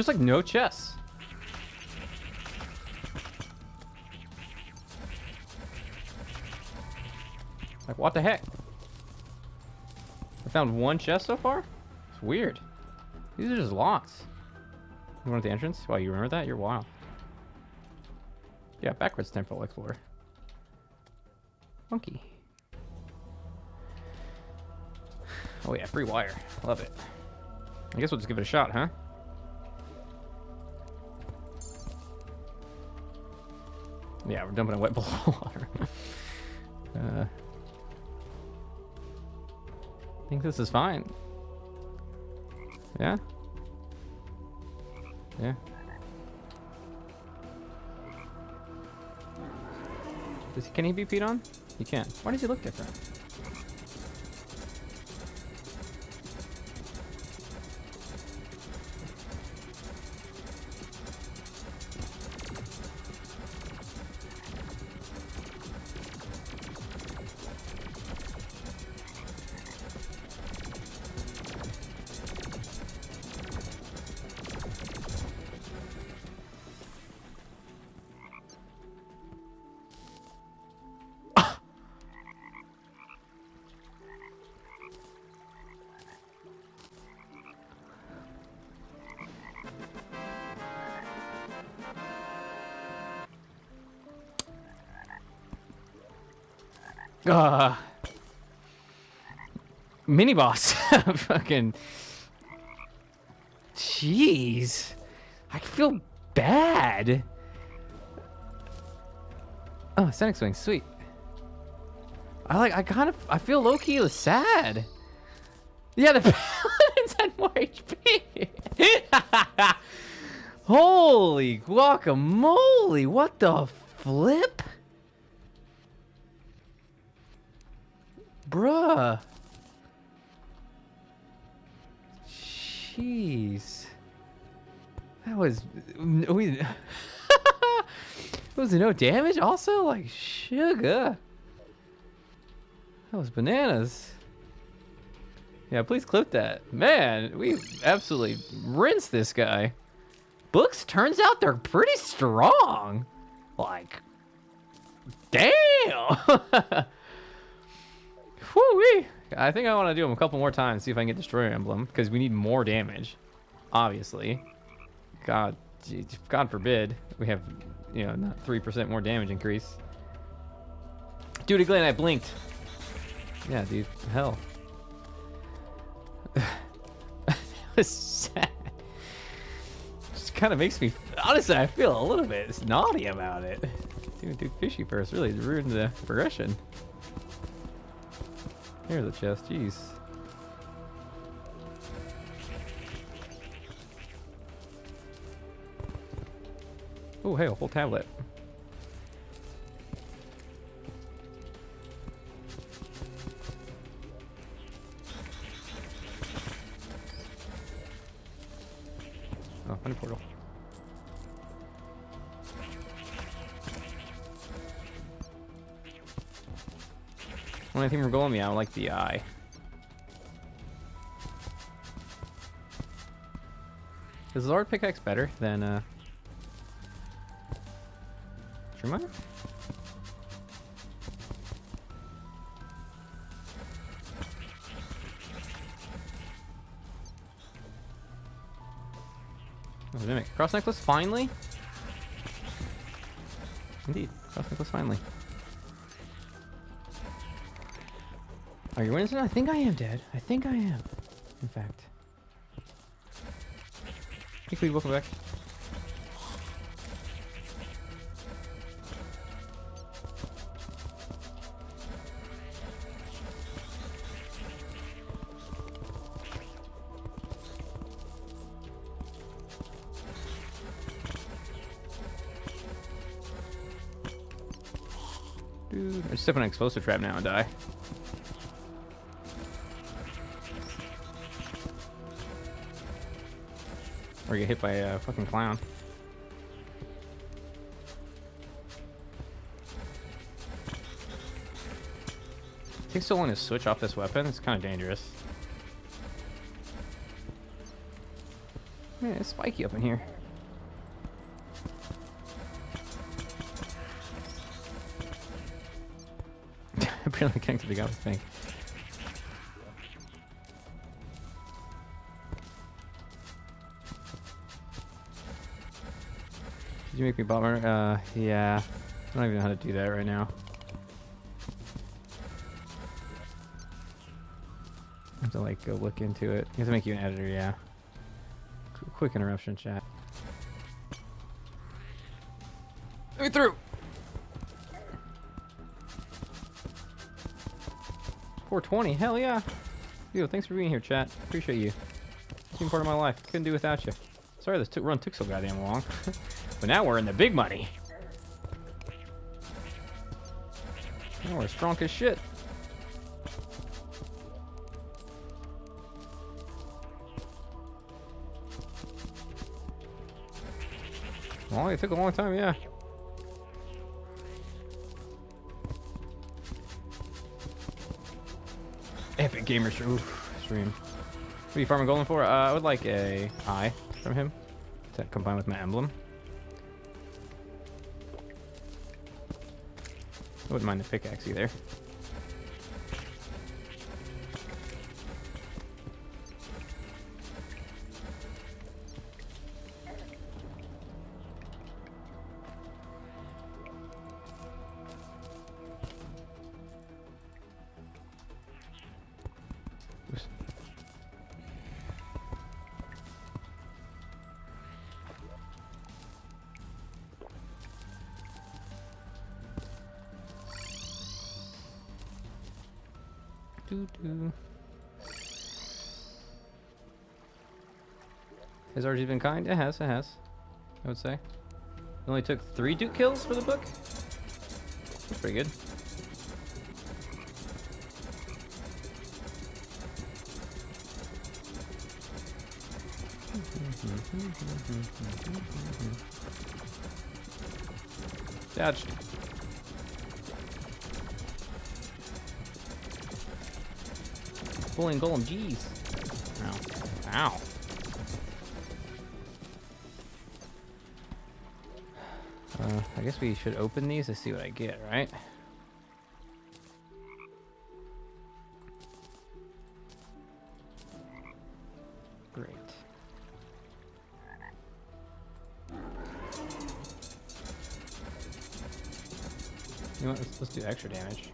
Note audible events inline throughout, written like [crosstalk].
There's like no chests. Like, what the heck? I found one chest so far? It's weird. These are just locks. You want the entrance? Wow, you remember that? You're wild. Yeah, backwards temporal explorer. Monkey. Oh yeah, free wire. Love it. I guess we'll just give it a shot, huh? Yeah, we're dumping a wet [laughs] bowl of water. uh, I think this is fine. Yeah? Yeah. Does he, can he be peed on? He can. Why does he look different? Uh, mini boss. [laughs] Fucking. Jeez. I feel bad. Oh, Scenic Swing, sweet. I like, I kind of, I feel low key sad. Yeah, the [laughs] paladins had more HP. [laughs] Holy guacamole, what the flip? Bruh. Jeez. That was... We, [laughs] was no damage also? Like, sugar. That was bananas. Yeah, please clip that. Man, we absolutely rinsed this guy. Books, turns out they're pretty strong. Like, damn. [laughs] Whoo-wee. I think I want to do them a couple more times, see if I can get Destroyer Emblem, because we need more damage, obviously. God, God forbid we have, you know, not 3% more damage increase. Dude, again, I blinked. Yeah, dude, hell. [laughs] that was sad. Just kind of makes me, honestly, I feel a little bit naughty about it. Dude, dude, fishy first really ruined the progression. Here's the chest, jeez. Oh, hey, a whole tablet. Only thing we're going, yeah, I like the eye. Is Lord Pickaxe better than, uh... True Oh, Mimic. Cross necklace, finally? Indeed. Cross necklace, finally. Are you Winston? I think I am dead. I think I am. In fact. Hey, Cleve, welcome back. Dude, I just step on an explosive trap now and die. Or get hit by a fucking clown. It takes so long to switch off this weapon, it's kind of dangerous. Man, it's spiky up in here. [laughs] Apparently connected to the Gauss bank. Did you make me bomber? Uh, yeah. I don't even know how to do that right now. I have to like go look into it. You have to make you an editor, yeah. Qu- Quick interruption, chat. Let me through. Four twenty, hell yeah. Yo, thanks for being here, chat. Appreciate you. Being part of my life. Couldn't do without you. Sorry this run took so goddamn long. [laughs] but now we're in the big money. Now we're strong as shit. Well, it took a long time, yeah. Epic gamer stream. What are you farming Golem for? Uh, I would like a eye from him to combine with my emblem. I wouldn't mind the pickaxe either. Doo doo. Has ours been kind? It has, it has. I would say. It only took three Duke kills for the book. That's pretty good. [laughs] Dodged. Bullying golem, jeez. Ow. Ow. Uh, I guess we should open these to see what I get, right? Great. You know what? Let's, let's do extra damage.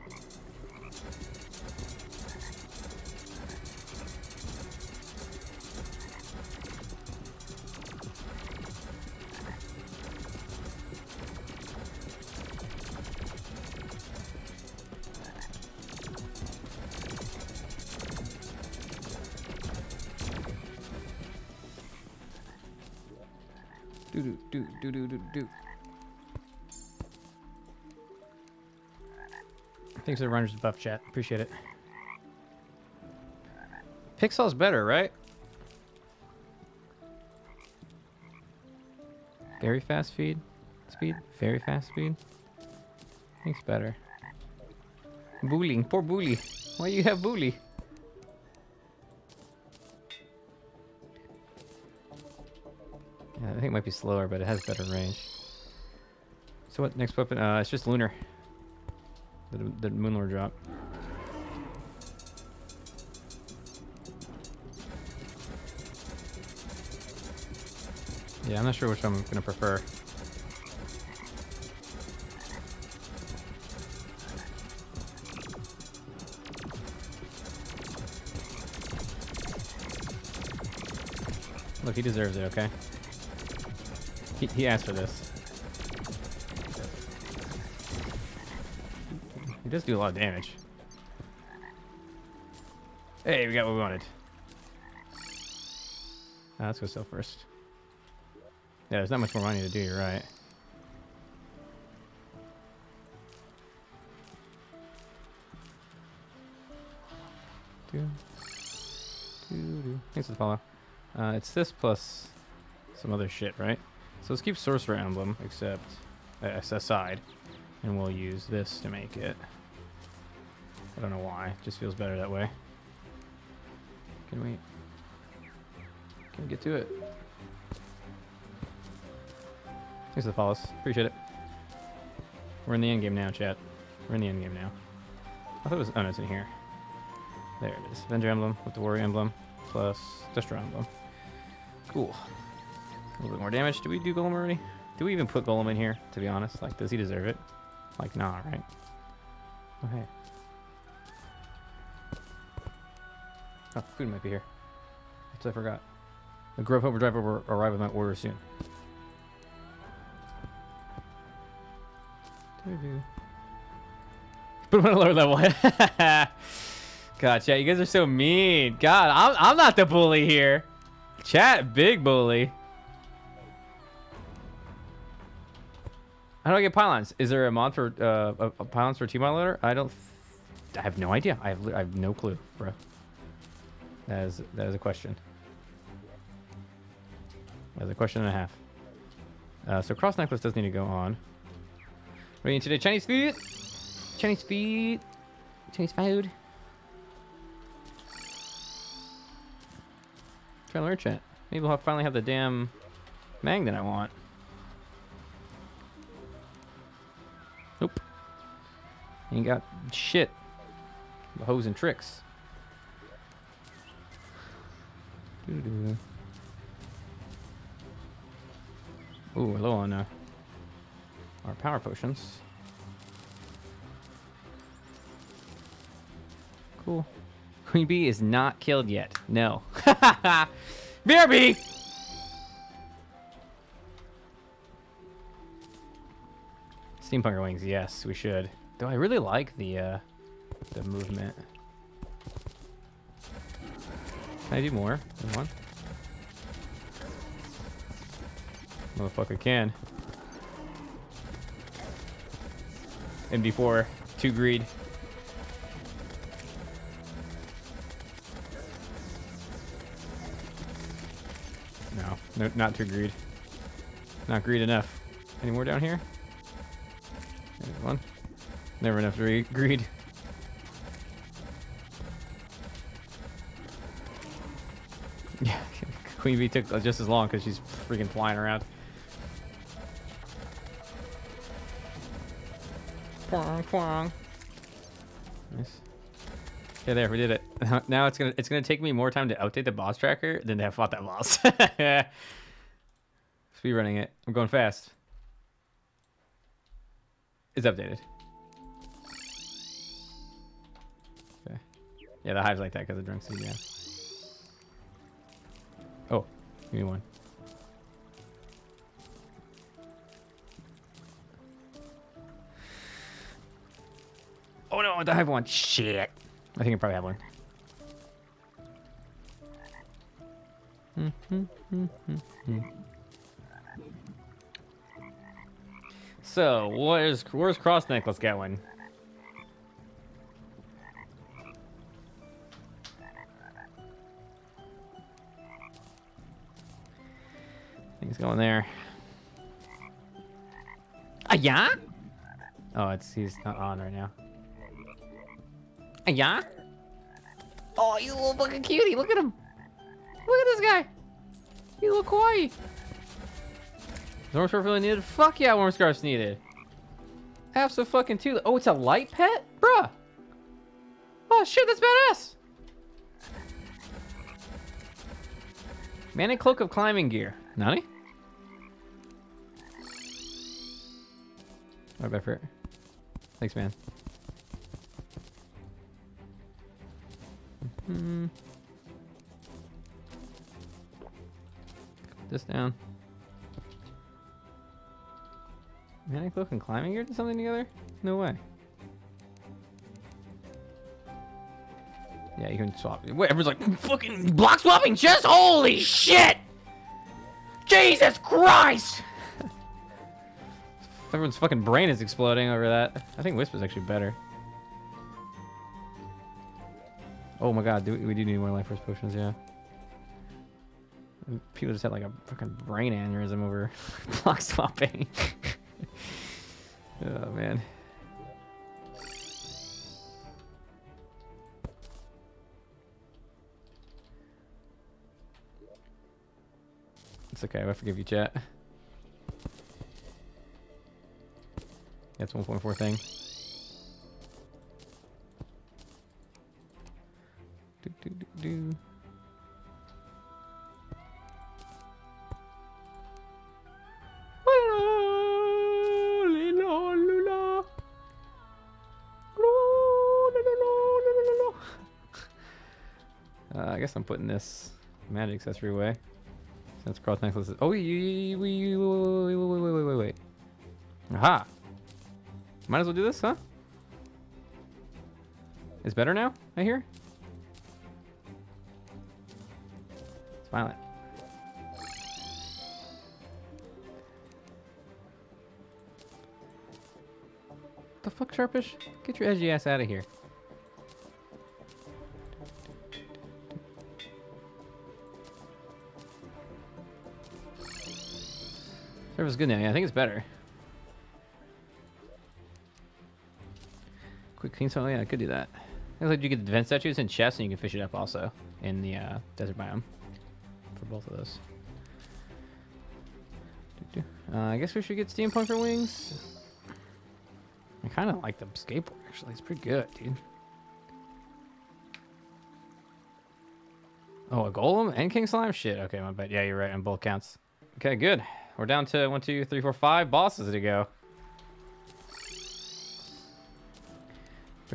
Do do do do do do do. Thanks for the runners buff chat. Appreciate it. Pixel's better, right? Very fast feed speed? Very fast speed? Thanks better. Bullying, poor bully. Why you have bully? I think it might be slower, but it has better range. So what next weapon? Uh, it's just lunar. The, the Moonlord drop. Yeah, I'm not sure which I'm gonna prefer. Look, he deserves it, okay? He, he asked for this. He does do a lot of damage. Hey, we got what we wanted. Ah, let's go sell first. Yeah, there's not much more money to do, you're right. Do, do, do. Thanks for the follow. Uh, it's this plus some other shit, right? So let's keep Sorcerer Emblem, except uh, aside, and we'll use this to make it. I don't know why. It just feels better that way. Can we? Can we get to it? Thanks for the follows. Appreciate it. We're in the end game now, chat. We're in the end game now. I thought it was. Oh no, it's in here. There it is. Avenger emblem with the warrior emblem plus Destro emblem. Cool. A little bit more damage. Do we do Golem already? Do we even put Golem in here? To be honest, like, does he deserve it? Like, nah, right? Okay. Oh, food might be here. That's I forgot. The Grove Overdrive will arrive at my order soon. [laughs] Put him on a lower level. [laughs] God, chat, you guys are so mean. God, I'm, I'm not the bully here. Chat, big bully. How do I get pylons? Is there a mod for uh, a, pylons for tModLoader? I don't. I have no idea. I have, I have no clue, bro. That is that is a question. That's a question and a half. Uh, so cross necklace does need to go on. What are you today? Chinese food? Chinese food? Chinese food? Try to learn chat. Maybe we'll finally have the damn mag that I want. Ain't got shit. The hoes and tricks. Ooh, we're on uh, our power potions. Cool. Queen Bee is not killed yet. No. [laughs] BRB! Steampunker wings, yes, we should. Though I really like the uh, the movement. Can I do more than one? Motherfucker can. MD4, two greed. No, no, not too greed. Not greed enough. Any more down here? There's one. Never enough re greed. [laughs] Yeah, Queen Bee took just as long because she's freaking flying around. Quang, quang. Nice. Yeah, there we did it. [laughs] Now it's gonna it's gonna take me more time to update the boss tracker than to have fought that boss. [laughs] Speed running it. I'm going fast. It's updated. Yeah, the hive's like that because of drunk seed, yeah. Oh, give me one. Oh no, the hive one. Shit. I think I probably have one. so, what is where's cross necklace going? It's going there. Ah, yeah? Oh, it's he's not on right now. Ah, yeah? Oh, you little fucking cutie! Look at him! Look at this guy! He's a little kawaii. Is Warm Scarf really needed? Fuck yeah, Warm Scarf's needed. I have some fucking too. Oh, it's a light pet? Bruh! Oh shit, that's badass! Mana Cloak of Climbing Gear. Nani? Right back for. Thanks, man. Hmm. This down. Mana Cloak and Climbing Gear did something together? No way. Yeah, you can swap. Everyone's like, fucking block swapping chest? Holy shit! Jesus Christ! Everyone's fucking brain is exploding over that. I think Wisp is actually better. Oh my god, do we, we do need more life force potions, yeah. People just had like a fucking brain aneurysm over [laughs] block swapping. [laughs] oh man. It's okay, I forgive you, chat. That's 1.4 thing. Do, do, do, do. I guess I'm putting this magic accessory away. Since cross necklaces. Oh, wait, wait, wait, wait, wait, wait, wait, wait, wait. Aha! Might as well do this, huh? It's better now, I hear? It's violent. The fuck, Sharpish? Get your edgy ass out of here. Server's good now. Yeah, I think it's better. Clean so yeah, I could do that. Looks like you get defense statues and chests, and you can fish it up also in the uh, desert biome for both of those. Uh, I guess we should get steampunker wings. I kind of like the skateboard actually. It's pretty good, dude. Oh, a golem and king slime? Shit. Okay, my bad. Yeah, you're right on both counts. Okay, good. We're down to one, two, three, four, five bosses to go.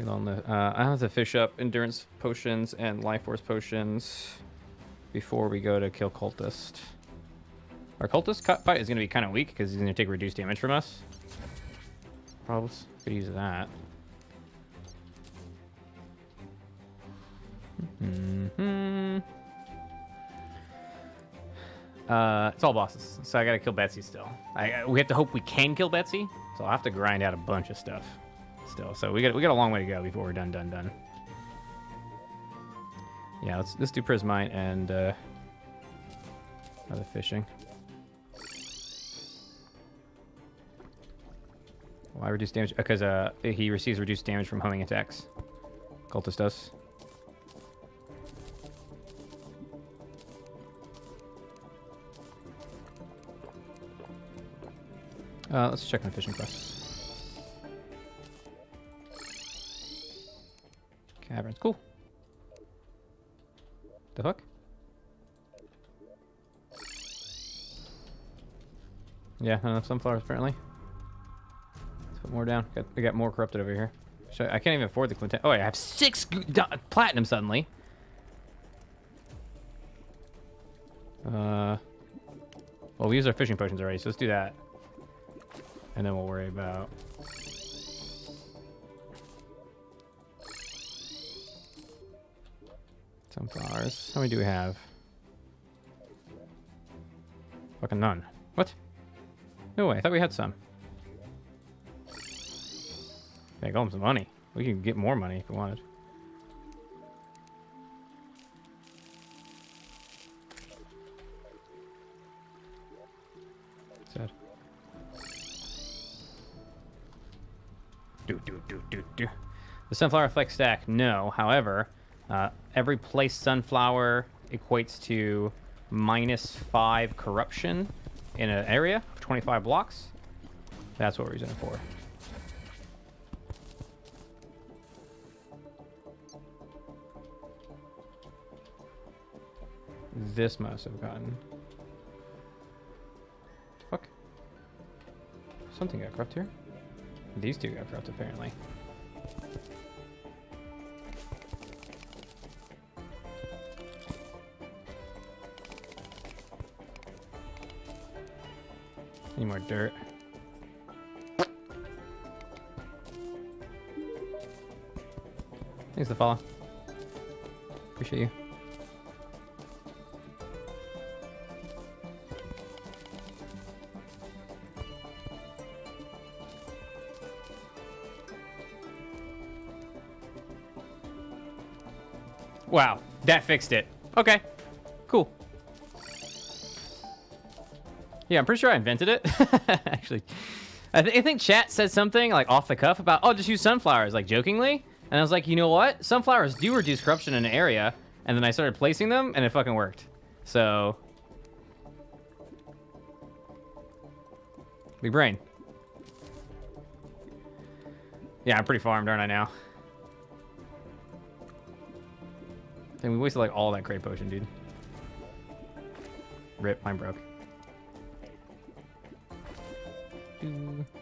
Pretty long. Uh, I have to fish up endurance potions and life force potions before we go to kill cultist. Our cultist cut fight is going to be kind of weak because he's going to take reduced damage from us. Probably could use that. Mm hmm uh, it's all bosses, so I gotta kill Betsy still. I, we have to hope we can kill Betsy, so I'll have to grind out a bunch of stuff still. So we got we got a long way to go before we're done, done, done. Yeah, let's let's do Prismite and uh, other fishing. Why reduce damage? Because uh, he receives reduced damage from homing attacks. Cultist does. Uh, let's check my fishing quest. Caverns, cool. The hook? Yeah, not enough sunflowers apparently. Let's put more down. Got, we got more corrupted over here. I, I, can't even afford the Quintet. Oh, I have six platinum suddenly. Uh, well, we used our fishing potions already, so let's do that. And then we'll worry about... Sunflowers. How many do we have? Fucking none. What? No way, I thought we had some. Got him some money. We can get more money if we wanted. Sad. Do, do, do, do, do. The sunflower flex stack, no. However, uh, every placed sunflower equates to minus 5 corruption in an area of 25 blocks. That's what we're using it for. This must have gotten. Fuck. Something got corrupt here. These two got corrupt, apparently. Need more dirt. Thanks the follow. Appreciate you. Wow, that fixed it. Okay, Yeah, I'm pretty sure I invented it. [laughs] Actually, I, th I, think chat said something like off the cuff about, oh, just use sunflowers, like jokingly. And I was like, you know what? Sunflowers do reduce corruption in an area. And then I started placing them, and it fucking worked. So, big brain. Yeah, I'm pretty farmed, aren't I now? Dang, we wasted like all that great potion, dude. Rip, mine broke. Doo.